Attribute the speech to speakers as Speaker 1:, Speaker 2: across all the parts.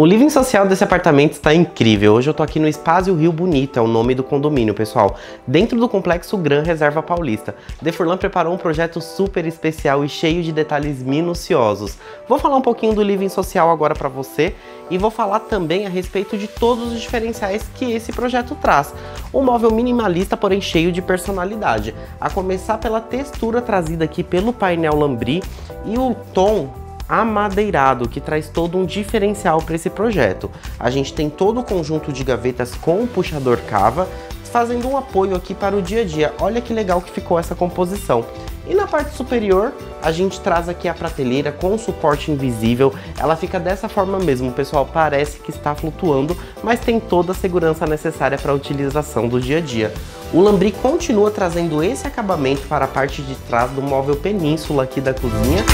Speaker 1: O living social desse apartamento está incrível. Hoje eu tô aqui no Espaço Rio Bonito, é o nome do condomínio, pessoal. Dentro do complexo Gran Reserva Paulista. De Furlan preparou um projeto super especial e cheio de detalhes minuciosos. Vou falar um pouquinho do living social agora para você e vou falar também a respeito de todos os diferenciais que esse projeto traz. Um móvel minimalista, porém cheio de personalidade. A começar pela textura trazida aqui pelo painel Lambri e o tom amadeirado, que traz todo um diferencial para esse projeto. A gente tem todo o conjunto de gavetas com o puxador cava, fazendo um apoio aqui para o dia a dia. Olha que legal que ficou essa composição. E na parte superior, a gente traz aqui a prateleira com suporte invisível. Ela fica dessa forma mesmo, pessoal, parece que está flutuando, mas tem toda a segurança necessária para a utilização do dia a dia. O Lambri continua trazendo esse acabamento para a parte de trás do móvel península aqui da cozinha.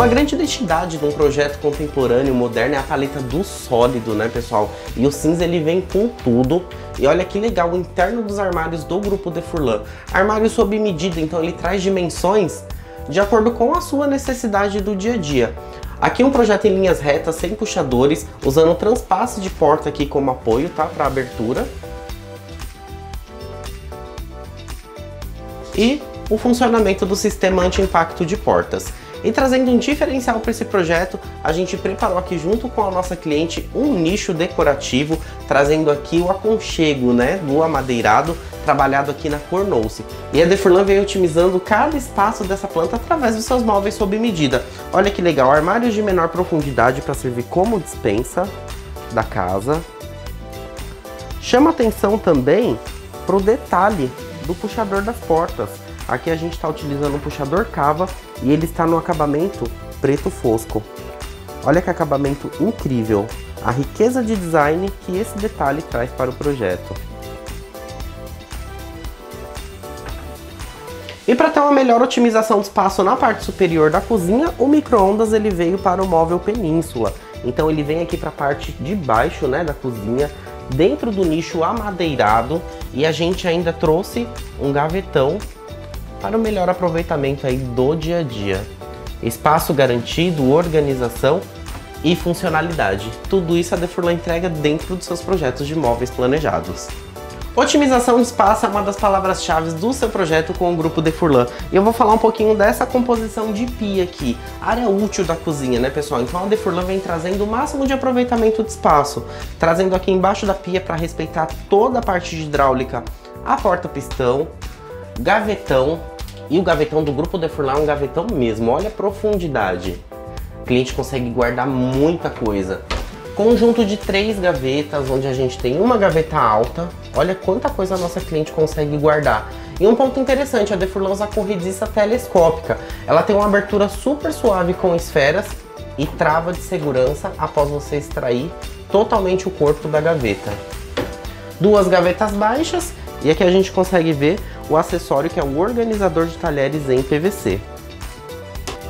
Speaker 1: Uma grande identidade de um projeto contemporâneo, moderno, é a paleta do sólido, né, pessoal? E o cinza ele vem com tudo. E olha que legal, o interno dos armários do grupo de Furlan. Armário sob medida, então ele traz dimensões de acordo com a sua necessidade do dia a dia. Aqui um projeto em linhas retas, sem puxadores, usando transpasse de porta aqui como apoio, tá? Para abertura. E o funcionamento do sistema anti-impacto de portas. E trazendo um diferencial para esse projeto, a gente preparou aqui junto com a nossa cliente um nicho decorativo, trazendo aqui o aconchego né, do amadeirado, trabalhado aqui na cor Nouce. E a Defurlan veio otimizando cada espaço dessa planta através dos seus móveis sob medida. Olha que legal, armários de menor profundidade para servir como dispensa da casa. Chama atenção também para o detalhe do puxador das portas. Aqui a gente está utilizando um puxador cava e ele está no acabamento preto fosco. Olha que acabamento incrível, a riqueza de design que esse detalhe traz para o projeto. E para ter uma melhor otimização do espaço na parte superior da cozinha, o micro-ondas ele veio para o móvel península. Então ele vem aqui para a parte de baixo né, da cozinha, dentro do nicho amadeirado, e a gente ainda trouxe um gavetão para o melhor aproveitamento aí do dia a dia. Espaço garantido, organização e funcionalidade. Tudo isso a Defurlan entrega dentro dos seus projetos de móveis planejados. Otimização de espaço é uma das palavras-chave do seu projeto com o grupo Defurlan. E eu vou falar um pouquinho dessa composição de pia aqui, área útil da cozinha, né pessoal? Então a Defurlan vem trazendo o máximo de aproveitamento de espaço, trazendo aqui embaixo da pia para respeitar toda a parte de hidráulica, a porta-pistão, gavetão, e o gavetão do grupo Defurlar é um gavetão mesmo, olha a profundidade. O cliente consegue guardar muita coisa. Conjunto de três gavetas, onde a gente tem uma gaveta alta. Olha quanta coisa a nossa cliente consegue guardar. E um ponto interessante, a Defurlan usa corrediça telescópica. Ela tem uma abertura super suave com esferas e trava de segurança após você extrair totalmente o corpo da gaveta. Duas gavetas baixas e aqui a gente consegue ver o acessório que é o organizador de talheres em PVC.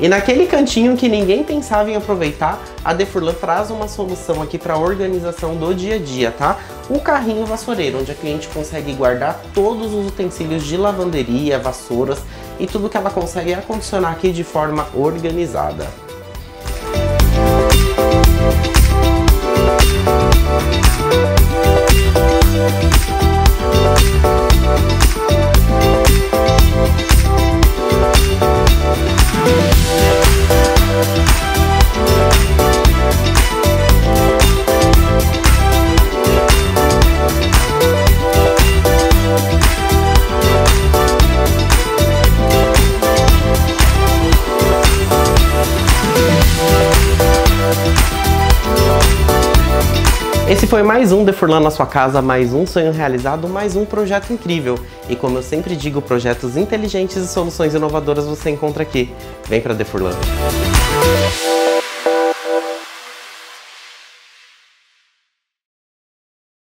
Speaker 1: E naquele cantinho que ninguém pensava em aproveitar, a Defurlan traz uma solução aqui para a organização do dia a dia, tá? O carrinho vassoureiro, onde a cliente consegue guardar todos os utensílios de lavanderia, vassouras e tudo que ela consegue acondicionar aqui de forma organizada. Esse foi mais um Defurlan na sua casa, mais um sonho realizado, mais um projeto incrível. E como eu sempre digo, projetos inteligentes e soluções inovadoras você encontra aqui. Vem para Defurlan.